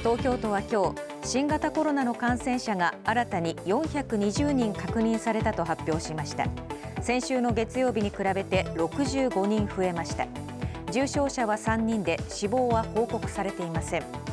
東京都は今日新型コロナの感染者が新たに420人確認されたと発表しました。先週の月曜日に比べて65人増えました。重症者は3人で死亡は報告されていません。